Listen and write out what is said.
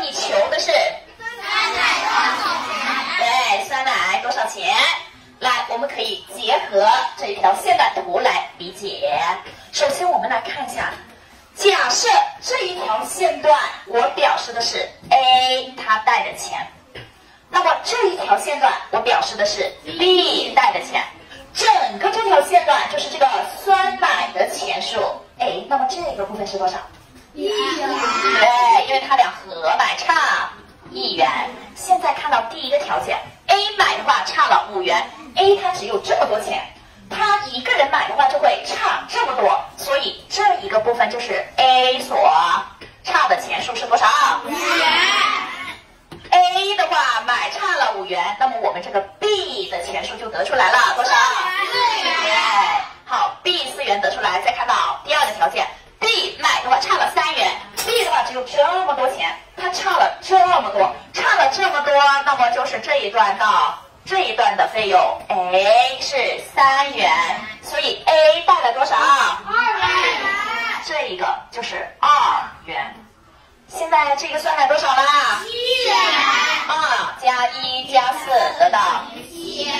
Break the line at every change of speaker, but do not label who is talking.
你求的是酸奶多少钱？对，酸奶多少钱？来，我们可以结合这一条线的图来理解。首先，我们来看一下，假设这一条线段我表示的是 A，它带的钱，那么这一条线段我表示的是 B 带的钱，整个这条线段就是这个酸奶的钱数。哎，那么这个部分是多少？
一元。
对，因为它俩合买差一元。现在看到第一个条件，A 买的话差了五元。A 他只有这么多钱，他一个人买的话就会差这么多，所以这一个部分就是 A 所差的钱数是多少？
五元。
A 的话买差了五元，那么我们这个 B 的钱数就得出来了，多少？那么就是这一段到。这一段的费用，A 是三元，所以 A 带了多少？
二元。
这一个就是二元。现在这个算来多少啦？
七元。
啊加一加四得到
七元。